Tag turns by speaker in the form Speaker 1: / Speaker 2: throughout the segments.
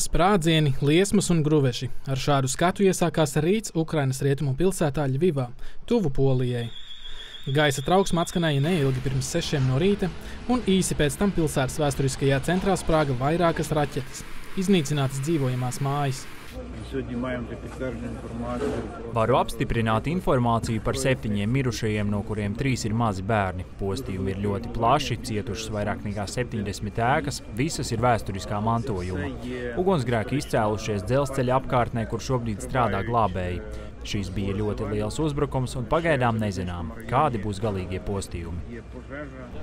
Speaker 1: Sprādzieni, liesmas un gruveži. Ar šādu skatu iesākās rīts Ukrainas rietumu pilsētā Ļvivā, tuvu Polijai. Gaisa trauksme atskanēja neilgi pirms sešiem no rīta, un īsi pēc tam pilsētas vēsturiskajā centrā sprāga vairākas raķetes, iznīcinātas dzīvojamās mājas.
Speaker 2: Varu apstiprināt informāciju par septiņiem mirušajiem, no kuriem trīs ir mazi bērni. Postījumi ir ļoti plaši, cietušas vairāk nekā 70 ēkas, visas ir vēsturiskā mantojuma. Ugunsgrēki izcēlušies dzelzceļa apkārtnē, kur šobrīd strādā glābēji. Šīs bija ļoti liels uzbrukums, un pagaidām nezinām, kādi būs galīgie postījumi.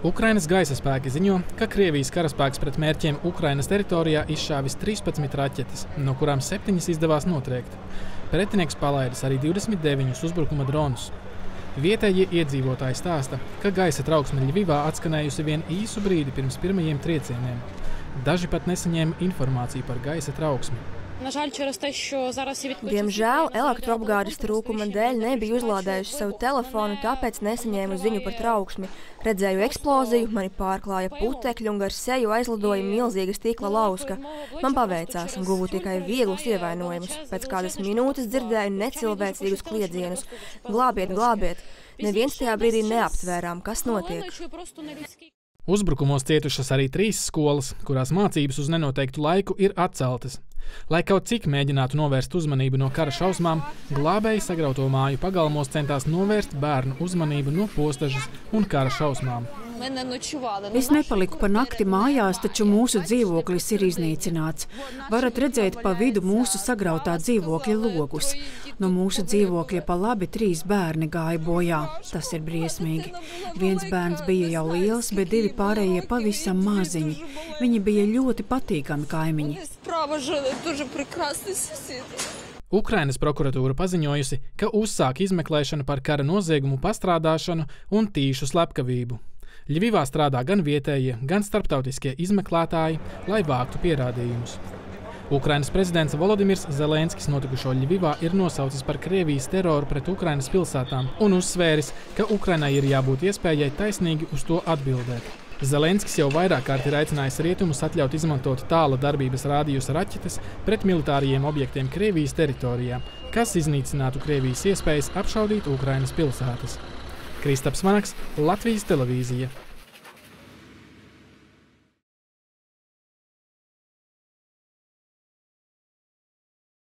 Speaker 1: Ukrainas gaisa spēki ziņo, ka Krievijas karaspēks pret mērķiem Ukrainas teritorijā izšāvis 13 raķetes, no kurām 7 izdevās notriekt. Pretinieks palaidis arī 29 uzbrukuma dronus. Vietējie iedzīvotāji stāsta, ka gaisa trauksme Ļvivā atskanējusi vien īsu brīdi pirms pirmajiem triecieniem. Daži pat nesaņēma informāciju par gaisa trauksmi.
Speaker 3: Diemžēl elektroapgādes trūkuma dēļ nebiju uzlādējusi savu telefonu, tāpēc nesaņēmu ziņu par trauksmi. Redzēju eksploziju, mani pārklāja putekļi un gar seju aizlidoja milzīga stikla lauska. Man paveicās un guvu tikai vieglus ievainojumus. Pēc kādas minūtes dzirdēju necilvēcīgus kliedzienus. Glābiet, glābiet! Neviens tajā brīdī neaptvērām, kas notiek.
Speaker 1: Uzbrukumos cietušas arī trīs skolas, kurās mācības uz nenoteiktu laiku ir atceltas. Lai kaut cik mēģinātu novērst uzmanību no kara šausmām, glābēji sagrauto māju pagalmos centās novērst bērnu uzmanību no postažas un kara šausmām.
Speaker 4: Es nepaliku pa nakti mājās, taču mūsu dzīvoklis ir iznīcināts. Varat redzēt pa vidu mūsu sagrautā dzīvokļa logus. No mūsu dzīvokļa pa labi trīs bērni gāja bojā. Tas ir briesmīgi. Viens bērns bija jau liels, bet divi pārējie pavisam maziņi. Viņi bija ļoti patīkami kaimiņi.
Speaker 1: Ukrainas prokuratūra paziņojusi, ka uzsāk izmeklēšanu par kara noziegumu pastrādāšanu un tīšu slepkavību. Ļivivā strādā gan vietējie, gan starptautiskie izmeklētāji, lai vāktu pierādījumus. Ukrainas prezidents Volodimirs Zelenskis notikušo Ļivivā ir nosaucis par Krievijas teroru pret Ukrainas pilsētām un uzsvēris, ka Ukrainai ir jābūt iespējai taisnīgi uz to atbildēt. Zelenskis jau vairāk kārt ir aicinājis rietumus atļaut izmantot tāla darbības rādījus raķetes pret militāriem objektiem Krievijas teritorijā, kas iznīcinātu Krievijas iespējas apšaudīt Ukrainas pilsētas. Kristaps Vanaks, Latvijas televīzija.